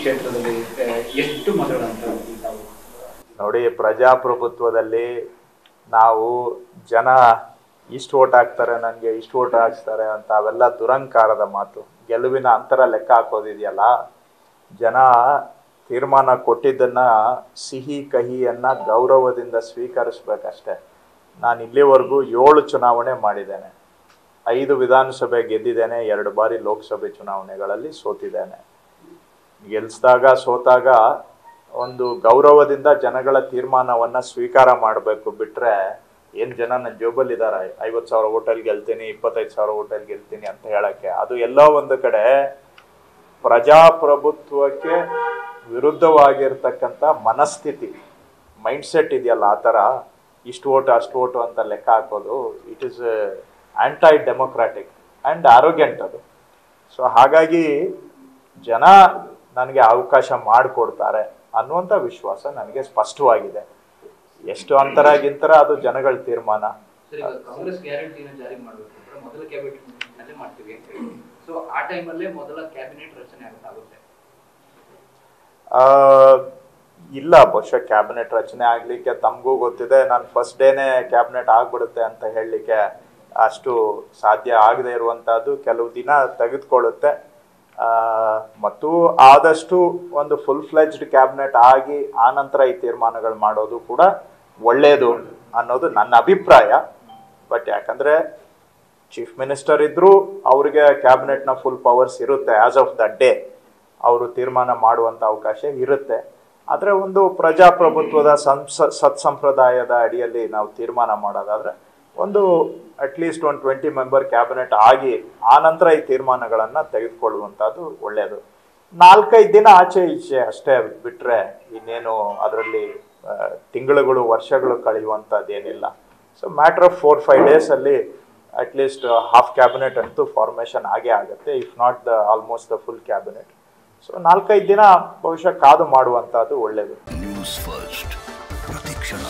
ಕ್ಷೇತ್ರದಲ್ಲಿ ಎಷ್ಟು ನೋಡಿ, ಪ್ರಜಾಪ್ರಭುತ್ವದಲ್ಲಿ ನಾವು ಜನ ಇಷ್ಟು ಓಟ್ ಹಾಕ್ತಾರೆ ನನಗೆ ಇಷ್ಟು ಓಟ್ ಹಾಕ್ತಾರೆ ಅಂತ ಅವೆಲ್ಲ ದುರಂಕಾರದ ಮಾತು. ಗೆಲುವಿನ ಅಂತರ ಲೆಕ್ಕ ಹಾಕೋದಿದೆಯಲ್ಲ, ಜನ ತೀರ್ಮಾನ ಕೊಟ್ಟಿದ್ದನ್ನ ಸಿಹಿ ಕಹಿಯನ್ನ ಗೌರವದಿಂದ ಸ್ವೀಕರಿಸ್ಬೇಕಷ್ಟೆ. ನಾನು ಇಲ್ಲಿವರೆಗೂ ಏಳು ಚುನಾವಣೆ ಮಾಡಿದ್ದೇನೆ. ಐದು ವಿಧಾನಸಭೆ ಗೆದ್ದಿದ್ದೇನೆ, ಎರಡು ಬಾರಿ ಲೋಕಸಭೆ ಚುನಾವಣೆಗಳಲ್ಲಿ ಸೋತಿದ್ದೇನೆ. ಗೆಲ್ಸಿದಾಗ, ಸೋತಾಗ ಒಂದು ಗೌರವದಿಂದ ಜನಗಳ ತೀರ್ಮಾನವನ್ನು ಸ್ವೀಕಾರ ಮಾಡಬೇಕು ಬಿಟ್ಟರೆ ಏನು ಜನ ನನ್ನ ಜೋಬಲ್ಲಿ ಇದಾರೆ? ಐವತ್ತು ಸಾವಿರ ಹೋಟೆಲ್ ಗೆಲ್ತೀನಿ, ಇಪ್ಪತ್ತೈದು ಸಾವಿರ ಹೋಟೆಲ್ ಗೆಲ್ತೀನಿ ಅಂತ ಹೇಳಕ್ಕೆ ಅದು ಎಲ್ಲೋ ಒಂದು ಕಡೆ ಪ್ರಜಾಪ್ರಭುತ್ವಕ್ಕೆ ವಿರುದ್ಧವಾಗಿರ್ತಕ್ಕಂಥ ಮನಸ್ಥಿತಿ ಮೈಂಡ್ಸೆಟ್ ಇದೆಯಲ್ಲ ಆ ಥರ ಇಷ್ಟು ಓಟು, ಅಷ್ಟು ಓಟು ಅಂತ ಲೆಕ್ಕ ಹಾಕೋದು it is anti democratic and arrogant ಅದು. ಸೊ ಹಾಗಾಗಿ ಜನ ನನಗೆ ಅವಕಾಶ ಮಾಡಿಕೊಡ್ತಾರೆ ಅನ್ನುವಂಥ ವಿಶ್ವಾಸ ನನಗೆ ಸ್ಪಷ್ಟವಾಗಿದೆ. ಎಷ್ಟು ಅಂತರ ಗಿಂತರ ಅದು ಜನಗಳ ತೀರ್ಮಾನ. ಇಲ್ಲ ಬಹುಶಃ ಕ್ಯಾಬಿನೆಟ್ ರಚನೆ ಆಗ್ಲಿಕ್ಕೆ ತಮಗೂ ಗೊತ್ತಿದೆ. ನಾನು ಫಸ್ಟ್ ಡೇನೆ ಕ್ಯಾಬಿನೆಟ್ ಆಗ್ಬಿಡುತ್ತೆ ಅಂತ ಹೇಳಲಿಕ್ಕೆ ಅಷ್ಟು ಸಾಧ್ಯ ಆಗದೆ ಇರುವಂತಹದ್ದು ಕೆಲವು ದಿನ ತೆಗೆದುಕೊಳ್ಳುತ್ತೆ. ಮತ್ತು ಆದಷ್ಟು ಒಂದು ಫುಲ್ ಫ್ಲೆಜ್ಡ್ ಕ್ಯಾಬಿನೆಟ್ ಆಗಿ ಆ ನಂತರ ಈ ತೀರ್ಮಾನಗಳು ಮಾಡೋದು ಕೂಡ ಒಳ್ಳೆಯದು ಅನ್ನೋದು ನನ್ನ ಅಭಿಪ್ರಾಯ. ಬಟ್ ಯಾಕಂದ್ರೆ ಚೀಫ್ ಮಿನಿಸ್ಟರ್ ಇದ್ದರೂ ಅವ್ರಿಗೆ ಕ್ಯಾಬಿನೆಟ್ನ ಫುಲ್ ಪವರ್ಸ್ ಇರುತ್ತೆ ಆಸ್ ಆಫ್ ದ ಡೇ ಅವರು ತೀರ್ಮಾನ ಮಾಡುವಂಥ ಅವಕಾಶ ಇರುತ್ತೆ. ಆದರೆ ಒಂದು ಪ್ರಜಾಪ್ರಭುತ್ವದ ಸಂಸ, ಸತ್ಸಂಪ್ರದಾಯದ ಅಡಿಯಲ್ಲಿ ನಾವು ತೀರ್ಮಾನ ಮಾಡೋದಾದ್ರೆ ಒಂದು ಅಟ್ಲೀಸ್ಟ್ ಒಂದು ಟ್ವೆಂಟಿ ಮೆಂಬರ್ ಕ್ಯಾಬಿನೆಟ್ ಆಗಿ ಆ ನಂತರ ಈ ತೀರ್ಮಾನಗಳನ್ನು ತೆಗೆದುಕೊಳ್ಳುವಂಥದ್ದು ಒಳ್ಳೆಯದು. ನಾಲ್ಕೈದು ದಿನ ಆಚೆ ಈಚೆ ಅಷ್ಟೇ ಬಿಟ್ಟರೆ ಇನ್ನೇನು ಅದರಲ್ಲಿ ತಿಂಗಳುಗಳು, ವರ್ಷಗಳು ಕಳೆಯುವಂಥದ್ದೇನಿಲ್ಲ. So matter of four five ಡೇಸಲ್ಲಿ ಅಟ್ಲೀಸ್ಟ್ ಹಾಫ್ ಕ್ಯಾಬಿನೆಟ್ ಅಂತೂ ಫಾರ್ಮೇಷನ್ ಆಗೇ ಆಗುತ್ತೆ if not the almost the full cabinet so ನಾಲ್ಕೈದು ದಿನ ಬಹುಶಃ ಕಾದು ಮಾಡುವಂಥದ್ದು ಒಳ್ಳೆಯದು. ನ್ಯೂಸ್ ಫಸ್ಟ್ ಪ್ರತಿಕ್ಷಣ